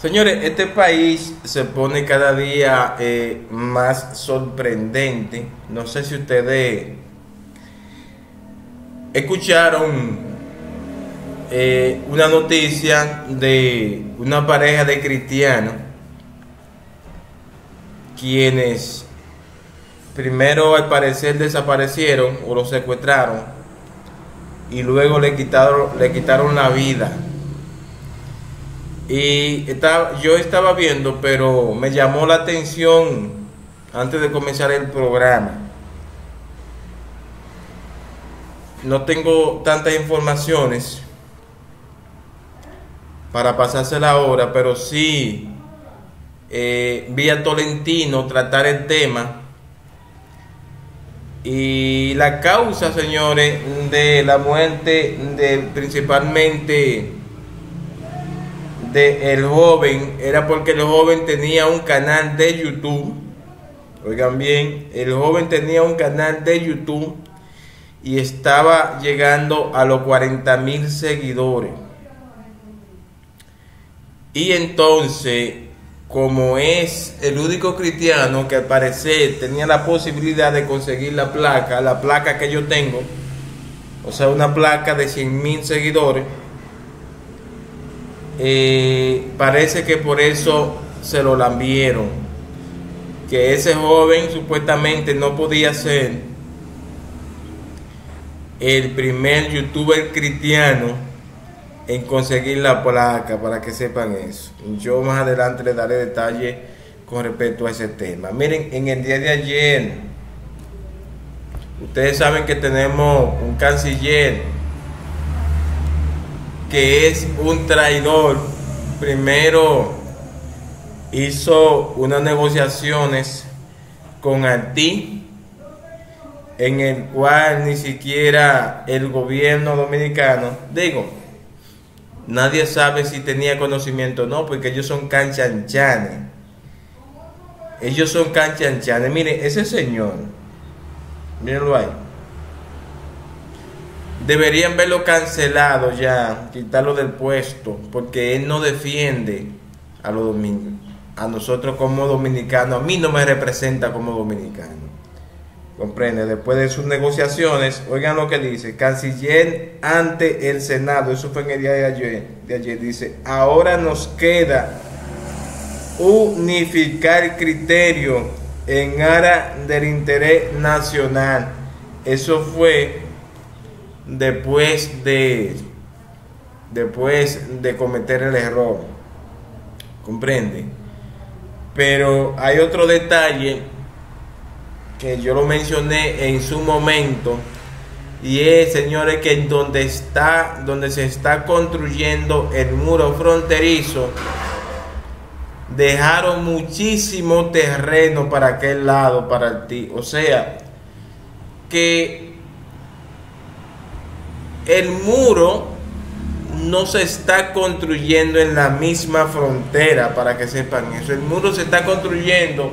Señores, este país se pone cada día eh, más sorprendente. No sé si ustedes escucharon eh, una noticia de una pareja de cristianos quienes primero al parecer desaparecieron o los secuestraron y luego le quitaron, le quitaron la vida. Y estaba, yo estaba viendo, pero me llamó la atención antes de comenzar el programa. No tengo tantas informaciones para pasársela ahora, pero sí eh, vi a Tolentino tratar el tema. Y la causa, señores, de la muerte de principalmente de el joven era porque el joven tenía un canal de YouTube. Oigan bien, el joven tenía un canal de YouTube y estaba llegando a los 40 mil seguidores. Y entonces, como es el único cristiano que al parecer tenía la posibilidad de conseguir la placa, la placa que yo tengo, o sea, una placa de 100 mil seguidores, eh, parece que por eso se lo lambieron. Que ese joven supuestamente no podía ser el primer youtuber cristiano en conseguir la placa, para que sepan eso. Yo más adelante les daré detalles con respecto a ese tema. Miren, en el día de ayer, ustedes saben que tenemos un canciller que es un traidor. Primero hizo unas negociaciones con Haití, en el cual ni siquiera el gobierno dominicano, digo, nadie sabe si tenía conocimiento o no, porque ellos son canchanchanes. Ellos son canchanchanes. Miren, ese señor, mírenlo ahí deberían verlo cancelado ya, quitarlo del puesto, porque él no defiende a los a nosotros como dominicanos, a mí no me representa como dominicano. Comprende, después de sus negociaciones, oigan lo que dice, canciller ante el Senado, eso fue en el día de ayer, de ayer dice, ahora nos queda unificar criterio en área del interés nacional. Eso fue después de después de cometer el error. ¿Comprende? Pero hay otro detalle que yo lo mencioné en su momento y es, señores, que donde está donde se está construyendo el muro fronterizo dejaron muchísimo terreno para aquel lado, para ti. O sea, que el muro no se está construyendo en la misma frontera, para que sepan eso. El muro se está construyendo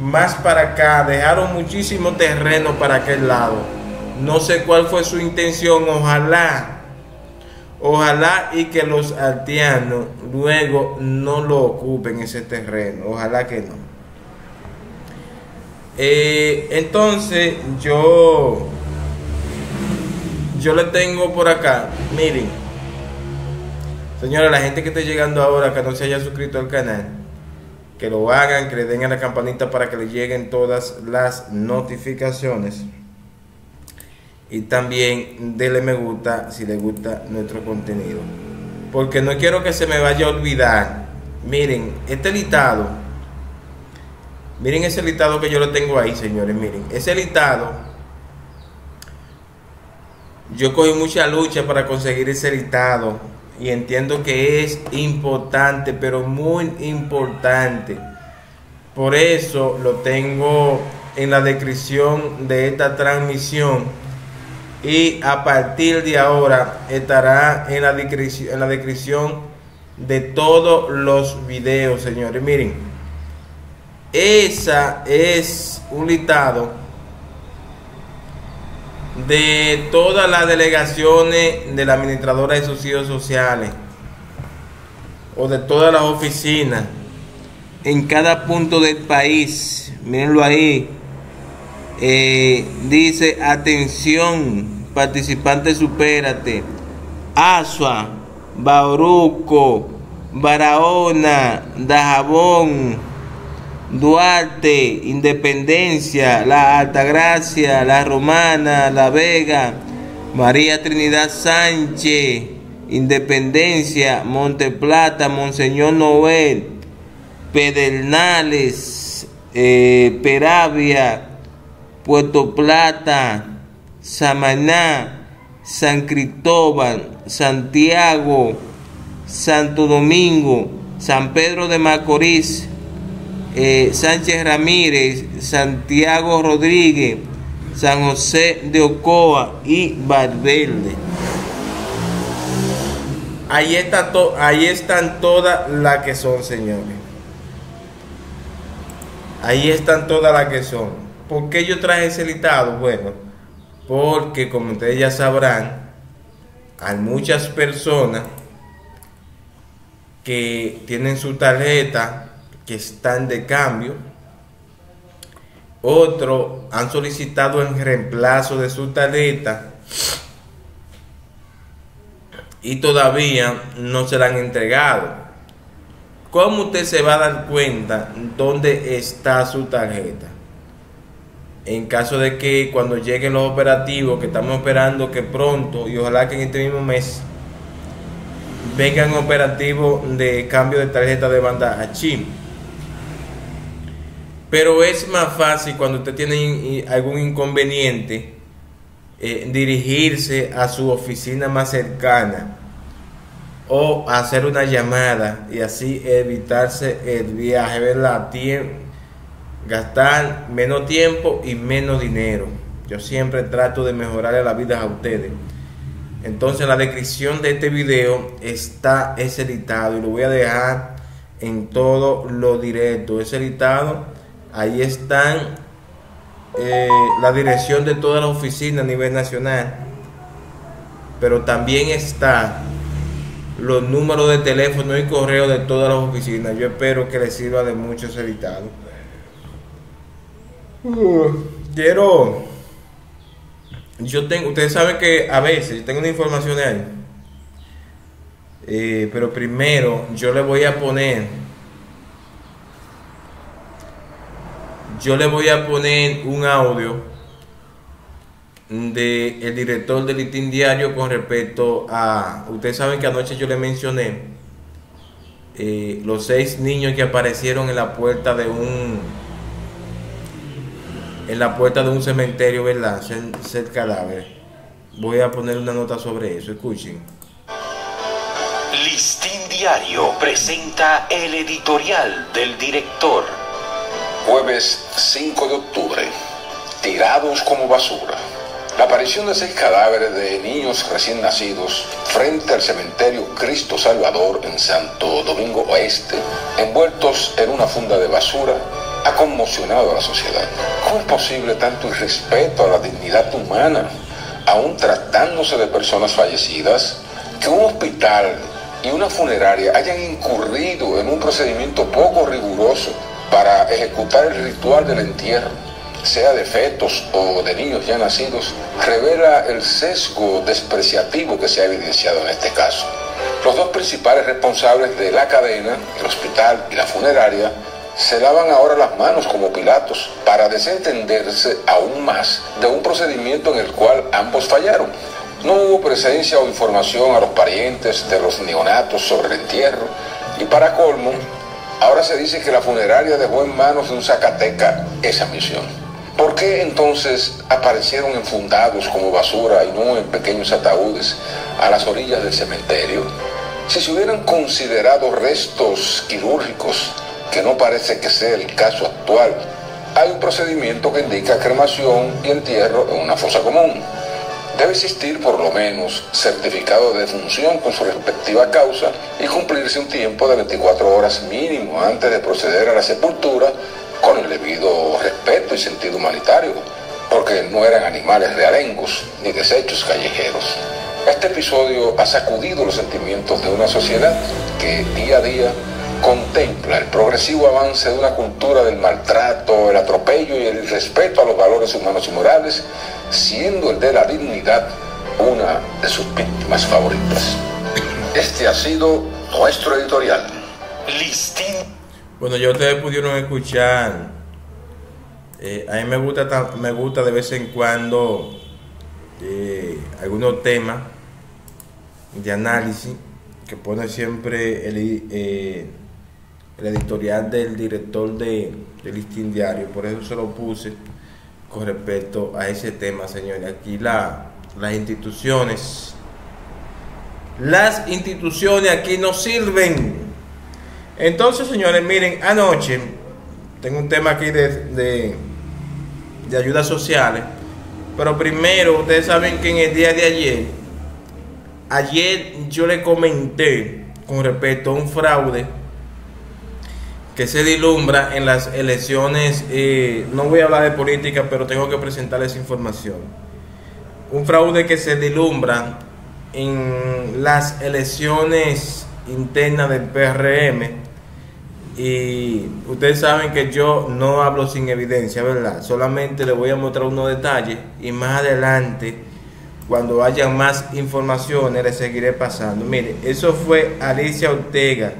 más para acá. Dejaron muchísimo terreno para aquel lado. No sé cuál fue su intención. Ojalá, ojalá y que los altianos luego no lo ocupen ese terreno. Ojalá que no. Eh, entonces yo yo le tengo por acá, miren, señora, la gente que esté llegando ahora, que no se haya suscrito al canal, que lo hagan, que le den a la campanita para que le lleguen todas las notificaciones. Y también denle me gusta si le gusta nuestro contenido. Porque no quiero que se me vaya a olvidar. Miren, este listado. Miren ese listado que yo lo tengo ahí, señores. Miren, ese listado yo cogí mucha lucha para conseguir ese listado y entiendo que es importante, pero muy importante. Por eso lo tengo en la descripción de esta transmisión y a partir de ahora estará en la descripción, en la descripción de todos los videos, señores. Miren, esa es un listado de todas las delegaciones de la administradora de subsidios sociales. o de todas las oficinas en cada punto del país. Mírenlo ahí. Eh, dice, atención, participante, supérate. Asua, Bauruco, Barahona, Dajabón, Duarte, Independencia, La Altagracia, La Romana, La Vega, María Trinidad Sánchez, Independencia, Monte Plata, Monseñor Noel, Pedernales, eh, Peravia, Puerto Plata, Samaná, San Cristóbal, Santiago, Santo Domingo, San Pedro de Macorís, eh, Sánchez Ramírez, Santiago Rodríguez, San José de Ocoa y Valverde. Ahí, está ahí están todas las que son, señores. Ahí están todas las que son. ¿Por qué yo traje ese listado? Bueno, porque como ustedes ya sabrán, hay muchas personas que tienen su tarjeta que están de cambio. Otros han solicitado en reemplazo de su tarjeta y todavía no se la han entregado. ¿Cómo usted se va a dar cuenta dónde está su tarjeta? En caso de que cuando lleguen los operativos que estamos esperando que pronto y ojalá que en este mismo mes vengan operativos de cambio de tarjeta de banda a. Pero es más fácil cuando usted tiene algún inconveniente eh, dirigirse a su oficina más cercana o hacer una llamada y así evitarse el viaje, ¿verdad? gastar menos tiempo y menos dinero. Yo siempre trato de mejorarle la vida a ustedes. Entonces en la descripción de este video está ese listado y lo voy a dejar en todo lo directo. Ese listado, ahí están eh, la dirección de todas las oficinas a nivel nacional. Pero también está los números de teléfono y correo de todas las oficinas. Yo espero que les sirva de mucho ese listado. Uh, quiero. Yo tengo. Ustedes saben que a veces tengo una información ahí. Eh, pero primero yo le voy a poner. Yo le voy a poner un audio de el director del Litín Diario con respecto a, ustedes saben que anoche yo le mencioné eh, los seis niños que aparecieron en la puerta de un en la puerta de un cementerio, ¿verdad? Ser, cadáver. Voy a poner una nota sobre eso, escuchen. Listín Diario presenta el editorial del director. Jueves 5 de octubre. Tirados como basura. La aparición de seis cadáveres de niños recién nacidos frente al cementerio Cristo Salvador en Santo Domingo Oeste, envueltos en una funda de basura, ha conmocionado a la sociedad. ¿Cómo es posible tanto irrespeto a la dignidad humana, aún tratándose de personas fallecidas, que un hospital y una funeraria hayan incurrido en un procedimiento poco riguroso para ejecutar el ritual del entierro? sea de fetos o de niños ya nacidos, revela el sesgo despreciativo que se ha evidenciado en este caso. Los dos principales responsables de la cadena, el hospital y la funeraria, se lavan ahora las manos como Pilatos para desentenderse aún más de un procedimiento en el cual ambos fallaron. No hubo presencia o información a los parientes de los neonatos sobre el entierro y para colmo, ahora se dice que la funeraria dejó en manos de un Zacateca esa misión. ¿Por qué entonces aparecieron enfundados como basura y no en pequeños ataúdes a las orillas del cementerio? Si se hubieran considerado restos quirúrgicos, que no parece que sea el caso actual, hay un procedimiento que indica cremación y entierro en una fosa común. Debe existir por lo menos certificado de defunción con su respectiva causa y cumplirse un tiempo de 24 horas mínimo antes de proceder a la sepultura con el debido respeto y sentido humanitario, porque no eran animales realengos ni desechos callejeros. Este episodio ha sacudido los sentimientos de una sociedad que día a día contempla el progresivo avance de una cultura del maltrato, el atropello y el irrespeto a los valores humanos y morales, siendo el de la dignidad una de sus víctimas favoritas. Este ha sido nuestro editorial. Listín. Bueno, ya ustedes pudieron escuchar. eh, a mí me gusta, ta- me gusta de vez en cuando eh, algunos temas de análisis que pone siempre el, eh, el editorial del director de, del Listín Diario. Por eso se lo puse con respecto a ese tema, señores. Aquí la, las instituciones, las instituciones aquí no sirven. Entonces, señores, miren, anoche tengo un tema aquí de, de, de ayudas sociales. Pero primero, ustedes saben que en el día de ayer, ayer yo le comenté con respecto a un fraude que se dilumbra en las elecciones. no voy a hablar de política, pero tengo que presentarles información. Un fraude que se dilumbra en las elecciones internas del PRM. Y ustedes saben que yo no hablo sin evidencia, ¿verdad? Solamente les voy a mostrar unos detalles y más adelante, cuando haya más informaciones, les seguiré pasando. Mire, eso fue Alicia Ortega.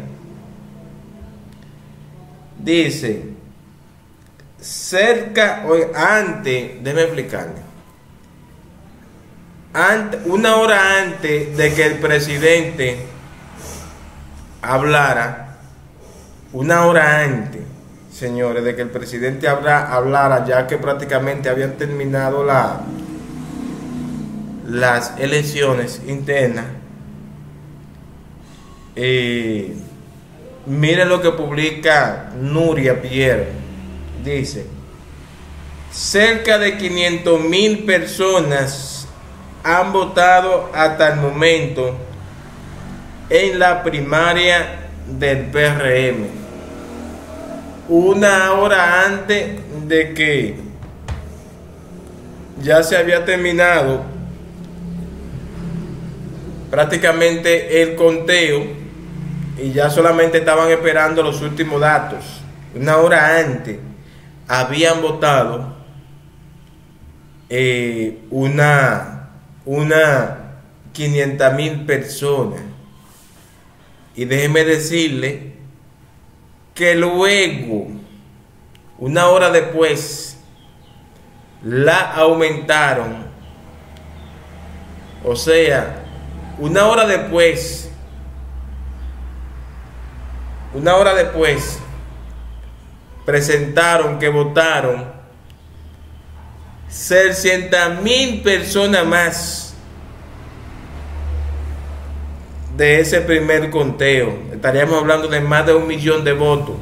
Dice, cerca, o antes, déjeme explicarle. Ante- una hora antes de que el presidente hablara, una hora antes, señores, de que el presidente habla- hablara, ya que prácticamente habían terminado la, las elecciones internas, eh, miren lo que publica Nuria Pierre. Dice, cerca de 500 mil personas han votado hasta el momento en la primaria del PRM. Una hora antes de que ya se había terminado prácticamente el conteo y ya solamente estaban esperando los últimos datos. Una hora antes habían votado eh, una, una 500 mil personas. Y déjeme decirle que luego, una hora después, la aumentaron. O sea, una hora después, una hora después, presentaron que votaron 600 mil personas más de ese primer conteo. Estaríamos hablando de más de un millón de votos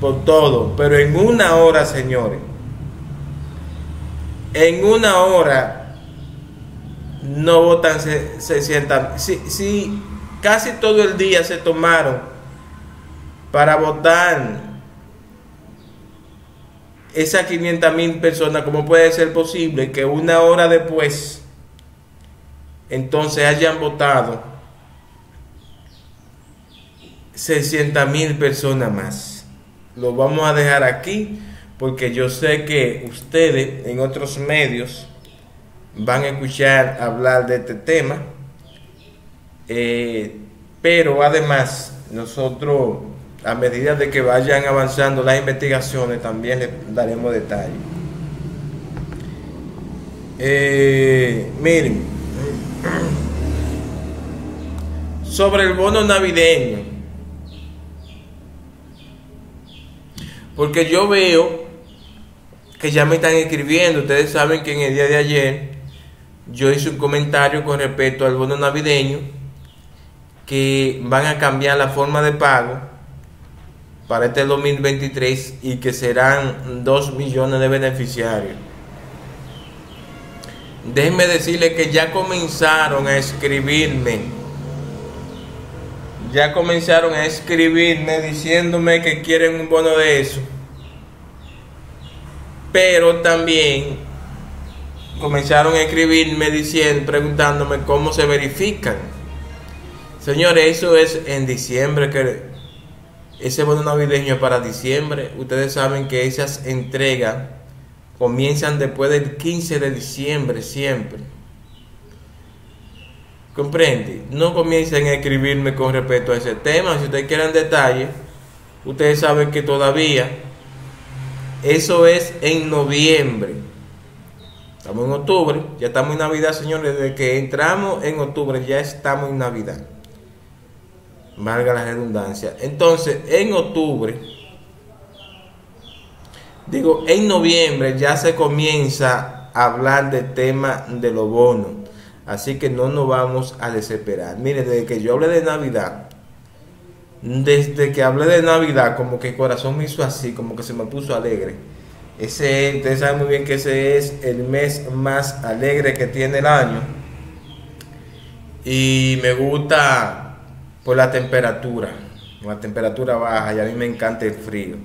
por todo, pero en una hora, señores, en una hora no votan 600 si, si casi todo el día se tomaron para votar esas 500 mil personas, ¿cómo puede ser posible que una hora después entonces hayan votado 600 mil personas más? Lo vamos a dejar aquí porque yo sé que ustedes en otros medios van a escuchar hablar de este tema. Eh, pero además nosotros a medida de que vayan avanzando las investigaciones también les daremos detalles. Eh, miren, sobre el bono navideño, porque yo veo que ya me están escribiendo, ustedes saben que en el día de ayer yo hice un comentario con respecto al bono navideño, que van a cambiar la forma de pago para este 2023 y que serán 2 millones de beneficiarios. Déjenme decirles que ya comenzaron a escribirme. Ya comenzaron a escribirme diciéndome que quieren un bono de eso. Pero también comenzaron a escribirme diciendo, preguntándome cómo se verifican. Señores, eso es en diciembre que ese bono navideño para diciembre. Ustedes saben que esas entregas comienzan después del 15 de diciembre siempre. ¿Comprende? No comiencen a escribirme con respecto a ese tema. Si ustedes quieren detalles, ustedes saben que todavía eso es en noviembre. Estamos en octubre, ya estamos en Navidad, señores. Desde que entramos en octubre ya estamos en Navidad. Valga la redundancia. Entonces, en octubre, digo, en noviembre ya se comienza a hablar del tema de los bonos. Así que no nos vamos a desesperar. Mire, desde que yo hablé de Navidad, desde que hablé de Navidad, como que el corazón me hizo así, como que se me puso alegre. Ese, ustedes saben muy bien que ese es el mes más alegre que tiene el año. Y me gusta por la temperatura. La temperatura baja y a mí me encanta el frío.